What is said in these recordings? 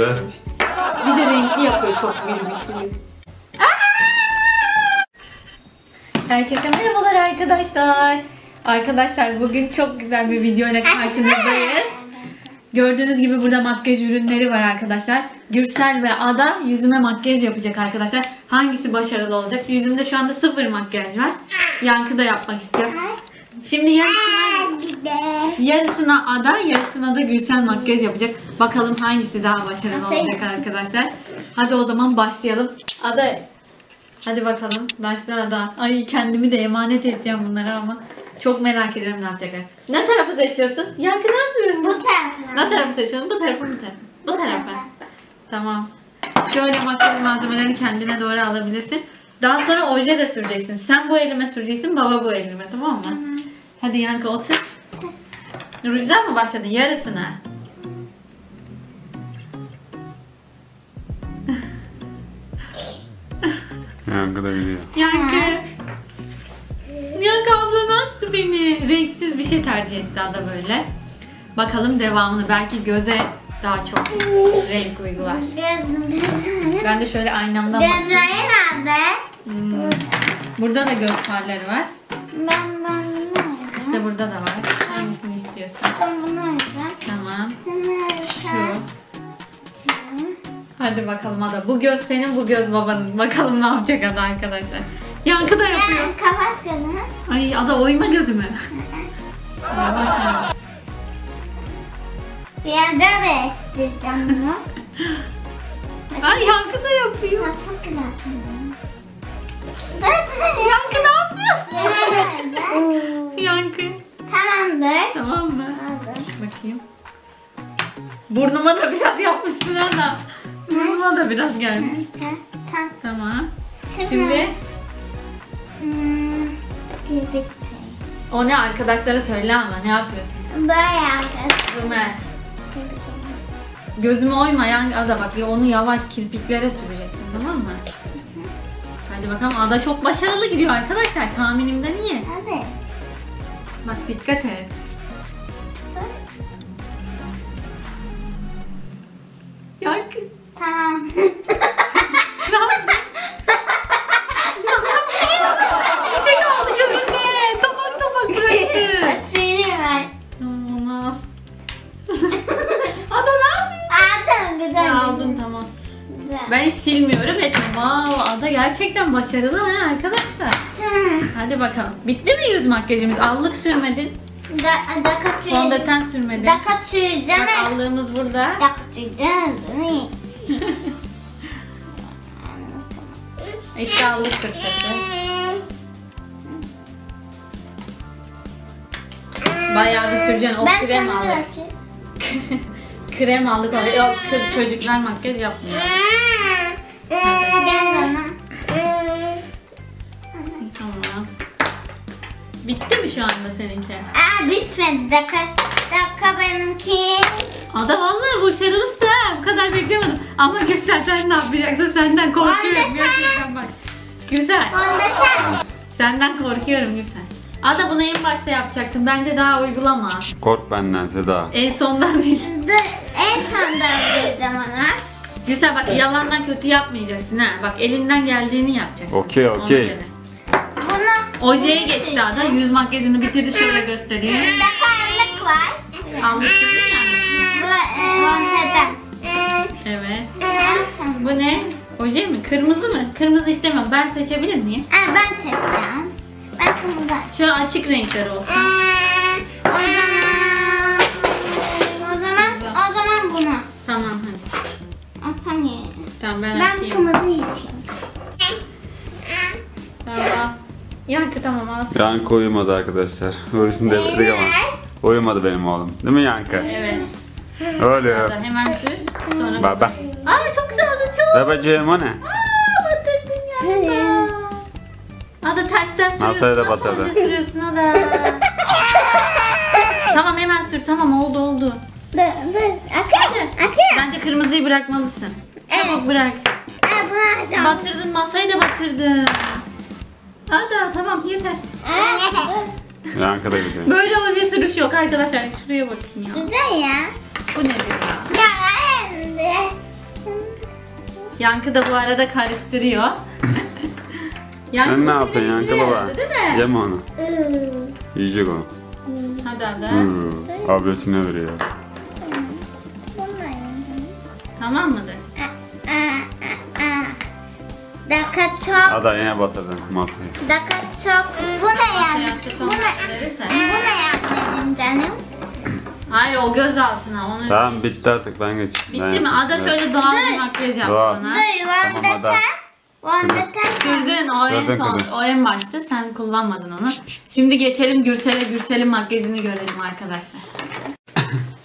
Ver. Bir de renkli yapıyor çok bilmiş gibi. Herkese merhabalar arkadaşlar. Arkadaşlar bugün çok güzel bir video ile karşınızdayız. Gördüğünüz gibi burada makyaj ürünleri var arkadaşlar. Gürsel ve Ada yüzüme makyaj yapacak arkadaşlar. Hangisi başarılı olacak? Yüzümde şu anda sıfır makyaj var. Yankı da yapmak istiyor. Şimdi yarısına, yarısına Ada, yarısına da Gürsel makyaj yapacak. Bakalım hangisi daha başarılı olacak arkadaşlar. Hadi o zaman başlayalım. Ada Hadi bakalım. Başla Ada. Ay kendimi de emanet edeceğim bunlara ama. Çok merak ediyorum ne yapacaklar. Ne tarafı seçiyorsun? Yankı ne yapıyorsun? Bu tarafa. Ne tarafı seçiyorsun? Bu tarafı mı tarafı? Bu tarafa. Tamam. Şöyle makyaj malzemelerini kendine doğru alabilirsin. Daha sonra oje de süreceksin. Sen bu elime süreceksin, baba bu elime tamam mı? Hadi Yankı otur. Rujdan mı başladın? Yarısına. Yankı da biliyor. Yankı. Yankı ablan attı beni. Renksiz bir şey tercih etti Ada böyle. Bakalım devamını. Belki göze daha çok renk uygular. Gözüm gözüm. Ben de şöyle aynamdan bakayım. Gözleri nerede? Hmm. Burada da göz farları var. Ben ben İşte burada da var. Hangisini istiyorsun? Ben bunu alacağım. Tamam. Seni Şu. Hadi bakalım Ada. Bu göz senin, bu göz babanın. Bakalım ne yapacak Ada arkadaşlar. Yankı da yapıyor. Ben kapat gözünü. Ay Ada oyma gözümü. Yavaş yavaş. Bir yerde bekleyeceğim bunu. Ay Yankı da yapıyor. Çok güzel. Yankı ne yapıyorsun? Yankı. Tamamdır. Tamam mı? Bakayım. Burnuma da biraz yapmışsın Ada. Burnuma da biraz gelmiş. Tamam. Şimdi. Şimdi Hmm, o ne arkadaşlara söyle ama ne yapıyorsun? Böyle yapacağız. Ömer. Gözüme oyma yan Ada bak ya onu yavaş kirpiklere süreceksin tamam mı? Hadi bakalım Ada çok başarılı gidiyor arkadaşlar tahminimden iyi. Hadi. Bak dikkat et. Gerçekten başarılı ha arkadaşlar. Hadi bakalım. Bitti mi yüz makyajımız? Allık sürmedin. Da, da kaçıyor. Fondöten sürmedin. Da kaçıracağım. Bak allığımız burada. Da kaçıracağım. İşte allık fırçası. Bayağı bir süreceksin. O Ben krem açayım. Krem aldık. Yok çocuklar makyaj yapmıyor. Bana. Tamam. Bitti mi şu anda seninki? Aa bitmedi. Dakika, dakika benimki. Ada vallahi başarılısın. Bu kadar beklemedim. Ama Gürsel sen ne yapacaksın? Senden korkuyorum. Gerçekten bak. Gürsel. Fondöten. Senden korkuyorum Gürsel. Ada bunu en başta yapacaktım. Bence daha uygulama. Kork benden Seda. En sondan değil. Dur en sonda dedim ona. Gürsel bak yalandan kötü yapmayacaksın ha. Bak elinden geldiğini yapacaksın. Okey, Ona okey. göre. Ojeye geçti Ada. Yüz makyajını bitirdi şöyle göstereyim. dakarlık var. Aldık sürdün ya. Bu e. Evet. Bu ne? Oje mi? Kırmızı mı? Kırmızı istemiyorum. Ben seçebilir miyim? Ben seçeceğim. Ben kırmızı. Şu açık renkler olsun. O zaman o zaman o zaman bunu Tamam hadi. Tamam ben, Ben açayım. kırmızı içeyim. Tamam. Yankı tamam alsın. Yankı uyumadı arkadaşlar. Uyusunu devirdik ama. Uyumadı benim oğlum. Değil mi Yankı? Evet. Öyle. Ada hemen sür. Sonra Baba. Aa çok güzel oldu çok. Babacığım o ne? Aa batırdın ya. Ada tersten sürüyorsun. Masaya da Nasıl batırdı. önce sürüyorsun Ada? tamam hemen sür. Tamam oldu oldu. Akıyor. Akıyor. Bence kırmızıyı bırakmalısın. Çabuk Evet. bırak. Açacağım. Batırdın masayı da batırdın. Ada tamam yeter. Yankı da gidiyor. Böyle oje sürüş yok arkadaşlar. Şuraya bakın ya. Güzel ya. Bu nedir ya? Yankı da bu arada karıştırıyor. Yankı Sen ne bu senin yapıyorsun işine Yankı baba? yaradı, Değil mi? Yeme onu. Yiyecek o. Hadi hadi. Hmm. Ablasına veriyor. Tamam mıdır? Dakika çok, Ada yine batırdın masayı. dakika çok. Bu ne yani? Bu ne? Bu ne yani dedim canım? Hayır o göz altına onu Tamam bitti artık ben geç. Bitti mi? Ada şöyle doğal bir makyaj yaptı Doğal. bana. Dur, Tamam Ada. Sürdün o en Zaten son, kadar. o en başta sen kullanmadın onu. Şimdi geçelim Gürsel'e, Gürsel'in makyajını görelim arkadaşlar.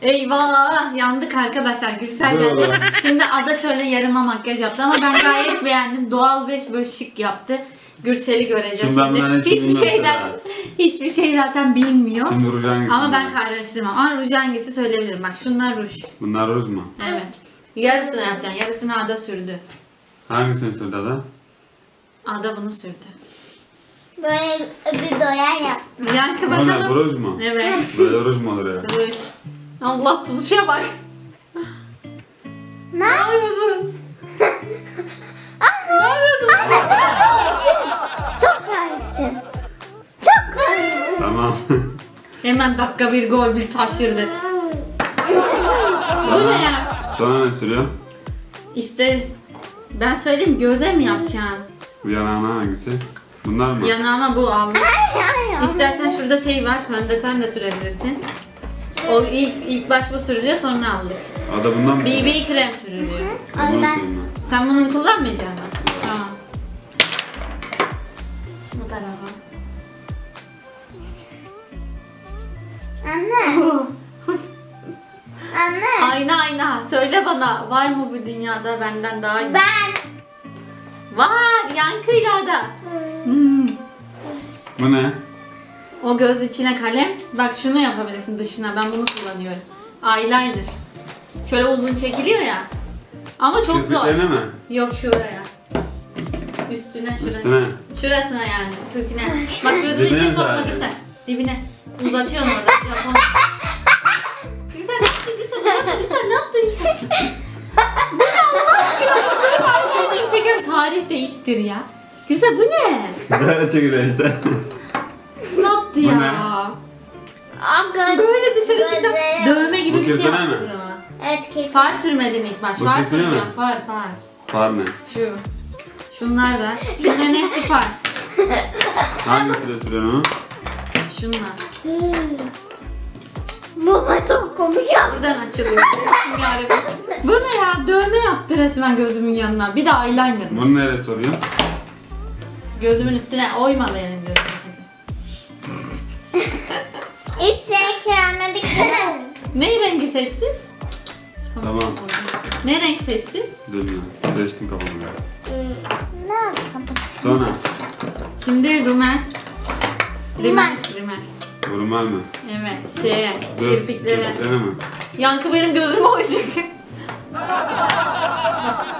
Eyvah yandık arkadaşlar Gürsel geldi. Şimdi Ada şöyle yarıma makyaj yaptı ama ben gayet beğendim. Doğal ve böyle şık yaptı. Gürsel'i göreceğiz Şimdi şimdi. Hiçbir şeyden hiçbir şey zaten bilmiyor. Şimdi ruj hangisi? Ama ben bunlar? karıştırmam. Ama ruj hangisi söyleyebilirim. Bak şunlar ruj. Bunlar ruj mu? Evet. Yarısını yapacaksın. Yarısını Ada sürdü. Hangisini söyledi Ada? Ada bunu sürdü. Böyle bir doya yap. Yankı Bu ne? Bu bakalım. ruj mu? Evet. Böyle ruj mu olur ya? Ruj. Allah tutuşa bak. Ne? Ne yapıyorsun? ne yapıyorsun? Çok harikasın. Çok harikasın. Tamam. Hemen dakika bir gol bir taşırdı. Bu ne ya? Sonra ne sürüyor? İşte ben söyleyeyim göze mi yapacaksın? Bu yanağına hangisi? Bunlar mı? Yanağıma bu aldım. İstersen şurada şey var fondöten de sürebilirsin. O ilk, ilk baş bu sürülüyor sonra aldık. Ada bundan mı? BB krem sürülüyor. Bunu Ondan. Sen bunu kullanmayacaksın. Tamam. Bu tarafa. Anne, anne. ayna ayna. Söyle bana var mı bu dünyada benden daha güzel? Ben. Var yankıyla da. Hmm. Bu ne? O göz içine kalem. Bak şunu yapabilirsin dışına. Ben bunu kullanıyorum. Eyeliner. Şöyle uzun çekiliyor ya. Ama çok zor. Kirpiklerine mi? Yok şuraya. Üstüne şuraya. Üstüne. Şurasına yani. Köküne. Bak gözünün Dibine içine sokma? Gürsel. Dibine. Uzatıyorsun orada. Japon. Gürsel ne yaptın Gürsel? Uzatma Gürsel ne yaptın Gürsel? bu ne Allah aşkına? Bu ne Eyeliner çeken tarih değildir ya. Gürsel bu ne? Böyle çekiliyor işte. Gözleri- Dövme gibi Bu bir şey yaptı mi? burama. Evet kirpik. Far sürmedin ilk baş. Bu Far mi? süreceğim. Far far. Far ne? Şu. Şunlar da. Şunların hepsi far. Hangisiyle sürüyorsun onu? Şunlar. Baba çok komik ya. Buradan açılıyor. Yarabbim. Bu ne ya? Dövme yaptı resmen gözümün yanına. Bir de eyeliner. Bunu nereye soruyor? Gözümün üstüne oyma benim kıyamedik değil. Ne rengi seçtin? Tamam. Ne renk seçtin? Bilmiyorum. Seçtim kafamı. Ne yapalım? Sonra. Şimdi rumel. Rimel. Rimel. Vurmal mı? Evet. Şeye. Göz Kirpiklere. kirpiklerine mi? Yankı benim gözüm olacak.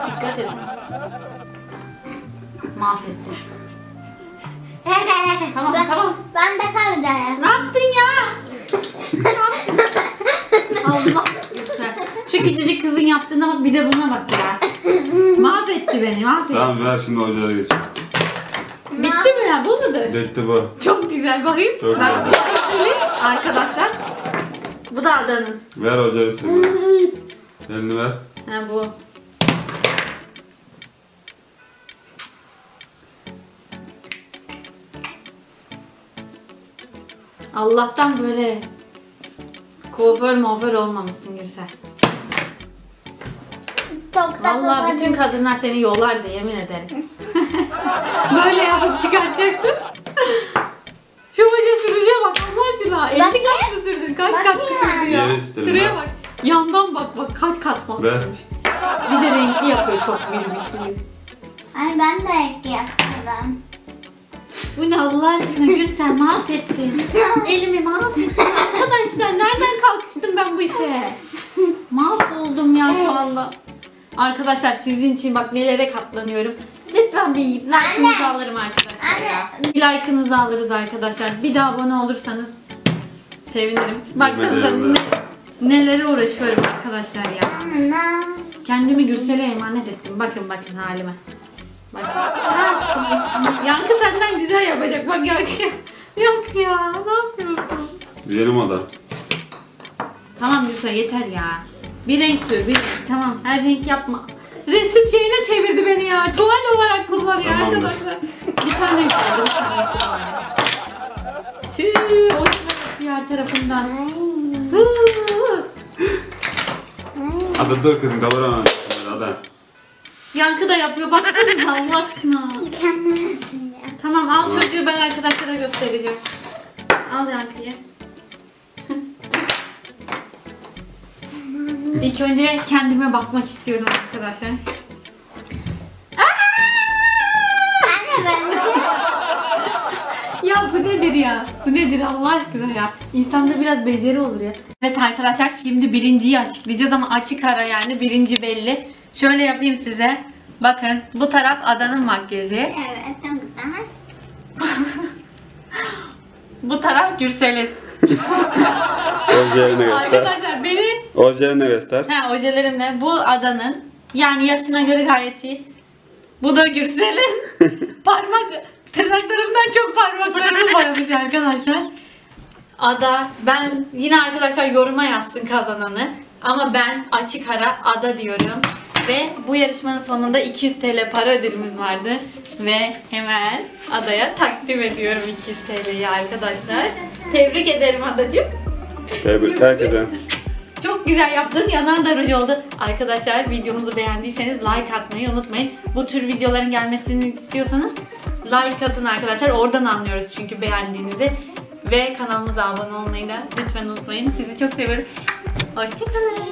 Dikkat et. Mahvettin. Tamam, ben, tamam. Ben de kalacağım. Ne yaptın ya? Allah sen. Şu küçücük kızın yaptığına bak bir de buna bak ya. Mahvetti beni mahvetti. Tamam ver şimdi ocalara geç. Bitti mi ya bu mudur? Bitti bu. Çok güzel bakayım. Çok Bak, güzel. bu arkadaşlar. Bu da Adan'ın. Ver ocaları sür bana. Elini ver. Ha bu. Allah'tan böyle kuaför muaför olmamışsın Gürsel. Çok da Vallahi bütün kadınlar seni yollardı yemin ederim. böyle yapıp çıkartacaksın. Şu baca sürücüye bak Allah aşkına. 50 Bakayım. kat mı sürdün? Kaç kat mı Bakayım. sürdün ya? Şuraya ben. bak. Yandan bak bak kaç kat mı sürmüş. Bir de renkli yapıyor çok bilmiş gibi. Ay ben de ek yaptım. Bu ne Allah aşkına Gürsel mahvettin. Elimi mahvettin. Arkadaşlar nereden kalkıştım ben bu işe? Mahvoldum ya şu anda. Arkadaşlar sizin için bak nelere katlanıyorum. Lütfen bir like'ınızı alırım arkadaşlar ya. Bir like'ınızı alırız arkadaşlar. Bir daha abone olursanız sevinirim. Baksanıza ne, nelere uğraşıyorum arkadaşlar ya. Kendimi Gürsel'e emanet ettim. Bakın bakın halime. Bakın. Yankı senden güzel yapacak. Bak Yankı. Yankı ya ne yapıyorsun? Güzelim o da. Tamam Gürsel yeter ya. Bir renk sür bir renk. Tamam her renk yapma. Resim şeyine çevirdi beni ya. Tuval olarak kullanıyor Tamamdır. arkadaşlar. Bir tane kaldı. Bir tanesi var. Tüh. O diğer tarafından. Huu. Hadi dur kızım kalır ona. Hadi. Yankı da yapıyor. Baksanıza Allah aşkına. Mükemmel şimdi. Tamam al çocuğu ben arkadaşlara göstereceğim. Al Yankı'yı. İlk önce kendime bakmak istiyorum arkadaşlar. Anne ben Ya bu nedir ya? Bu nedir Allah aşkına ya? İnsanda biraz beceri olur ya. Evet arkadaşlar şimdi birinciyi açıklayacağız ama açık ara yani birinci belli. Şöyle yapayım size. Bakın bu taraf adanın makyajı. Evet çok güzel. Bu taraf Gürsel'in. Ojelerini göster. Arkadaşlar benim Ojelerini göster. Ha ojelerimle bu adanın yani yaşına göre gayet iyi. Bu da Gürsel'in parmak tırnaklarımdan çok parmaklarımı boyamış arkadaşlar. Ada ben yine arkadaşlar yoruma yazsın kazananı. Ama ben açık ara ada diyorum. Ve bu yarışmanın sonunda 200 TL para ödülümüz vardır. Ve hemen adaya takdim ediyorum 200 TL'yi arkadaşlar. Tebrik ederim adacığım. Tebrik herkese. Çok güzel yaptın. Yanan da ruj oldu. Arkadaşlar videomuzu beğendiyseniz like atmayı unutmayın. Bu tür videoların gelmesini istiyorsanız like atın arkadaşlar. Oradan anlıyoruz çünkü beğendiğinizi. Ve kanalımıza abone olmayı da lütfen unutmayın. Sizi çok seviyoruz. Hoşçakalın.